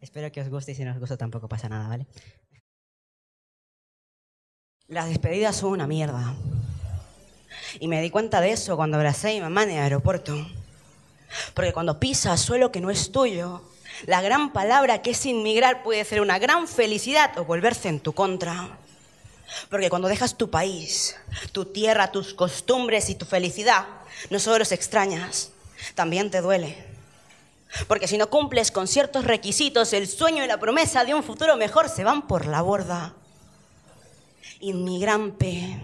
Espero que os guste y si no os gusta tampoco pasa nada, ¿vale? Las despedidas son una mierda. Y me di cuenta de eso cuando abracé a mi mamá en el aeropuerto. Porque cuando pisas suelo que no es tuyo, la gran palabra que es inmigrar puede ser una gran felicidad o volverse en tu contra. Porque cuando dejas tu país, tu tierra, tus costumbres y tu felicidad, no solo los extrañas, también te duele. Porque si no cumples con ciertos requisitos, el sueño y la promesa de un futuro mejor se van por la borda. Inmigrante.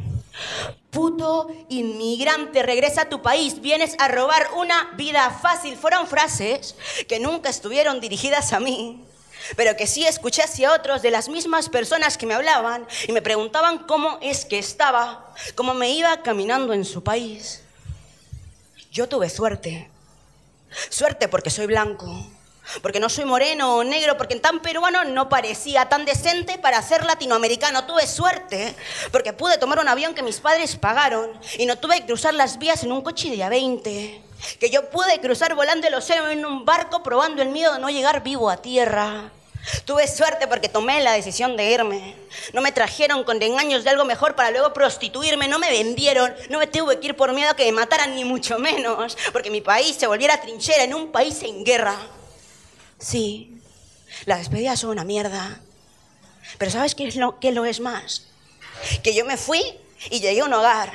Puto inmigrante, regresa a tu país, vienes a robar una vida fácil. Fueron frases que nunca estuvieron dirigidas a mí, pero que sí escuché hacia otros de las mismas personas que me hablaban y me preguntaban cómo es que estaba, cómo me iba caminando en su país. Yo tuve suerte. Suerte porque soy blanco, porque no soy moreno o negro, porque tan peruano no parecía tan decente para ser latinoamericano. Tuve suerte porque pude tomar un avión que mis padres pagaron y no tuve que cruzar las vías en un coche de a 20. Que yo pude cruzar volando el océano en un barco probando el miedo de no llegar vivo a tierra. Tuve suerte porque tomé la decisión de irme. No me trajeron con engaños de algo mejor para luego prostituirme. No me vendieron. No me tuve que ir por miedo a que me mataran, ni mucho menos. Porque mi país se volviera trinchera en un país en guerra. Sí, las despedidas son una mierda. Pero ¿sabes qué es lo, qué lo es más? Que yo me fui y llegué a un hogar.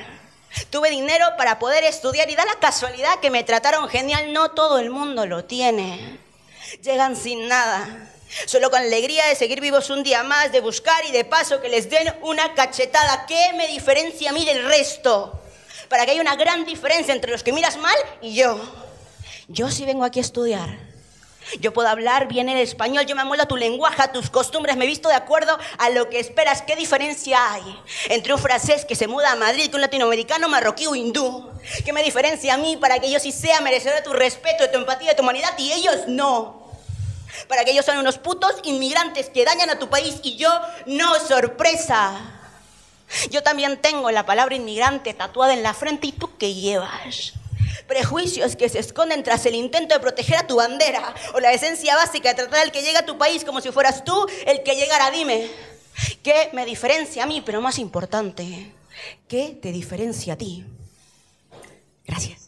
Tuve dinero para poder estudiar y da la casualidad que me trataron genial. No todo el mundo lo tiene. Llegan sin nada. Solo con alegría de seguir vivos un día más, de buscar y de paso que les den una cachetada. ¿Qué me diferencia a mí del resto? Para que haya una gran diferencia entre los que miras mal y yo. Yo sí vengo aquí a estudiar. Yo puedo hablar bien el español, yo me amoldo a tu lenguaje, a tus costumbres, me he visto de acuerdo a lo que esperas. ¿Qué diferencia hay entre un francés que se muda a Madrid que un latinoamericano, marroquí o hindú? ¿Qué me diferencia a mí para que yo sí sea merecedor de tu respeto, de tu empatía, de tu humanidad y ellos no? Para que ellos sean unos putos inmigrantes que dañan a tu país y yo no, sorpresa. Yo también tengo la palabra inmigrante tatuada en la frente y tú qué llevas prejuicios que se esconden tras el intento de proteger a tu bandera o la esencia básica de tratar al que llega a tu país como si fueras tú el que llegara. Dime, ¿qué me diferencia a mí? Pero más importante, ¿qué te diferencia a ti? Gracias.